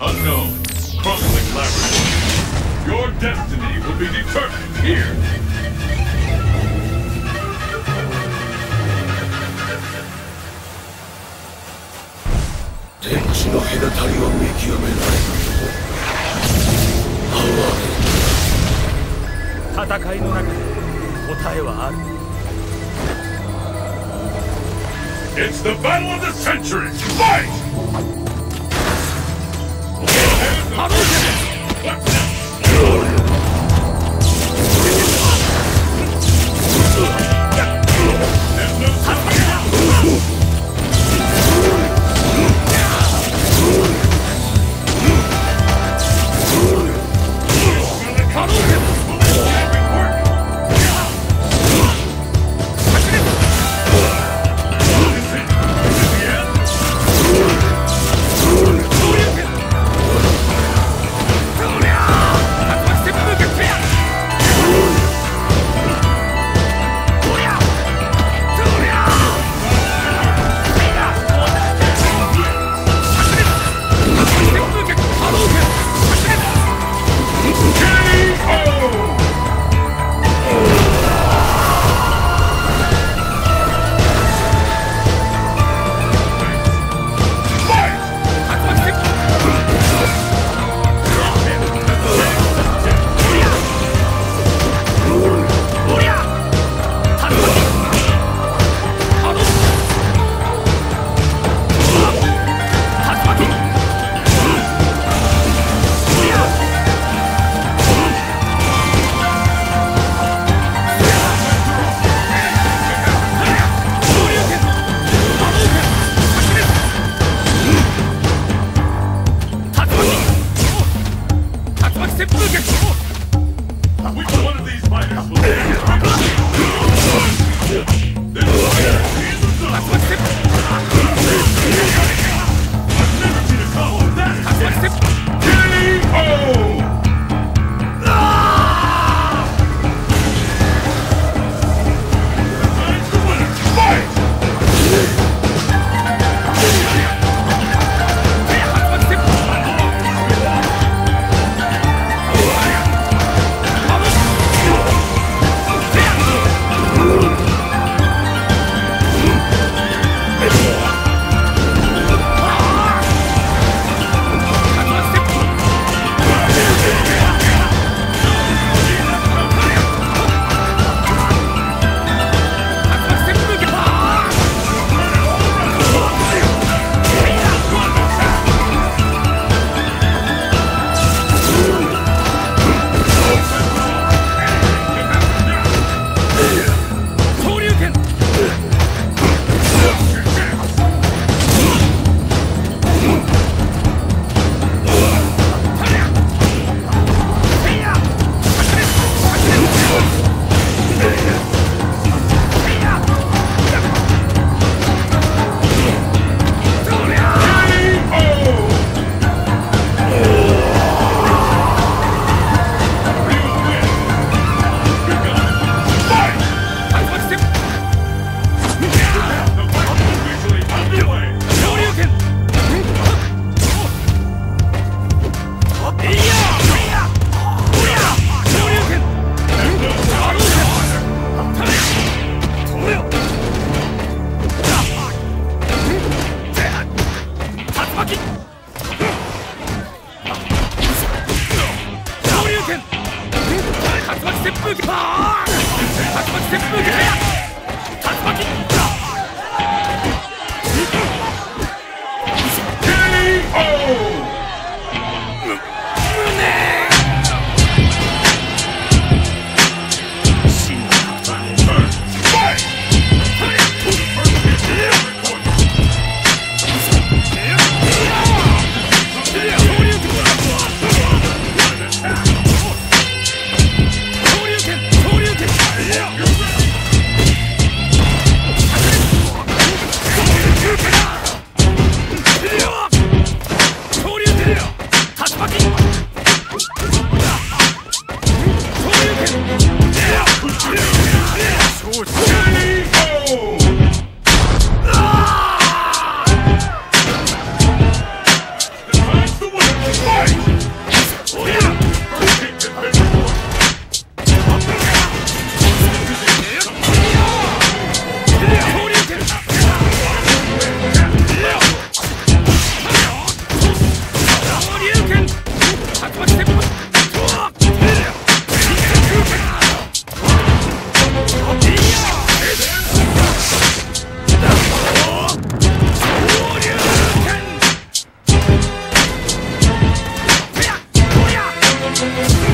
Unknown. Crumbling laboratory. Your destiny will be determined here. 天地の隔たりを見極められる戦いの中に答えはある It's the battle of the century! Fight! 波動拳 Smell it,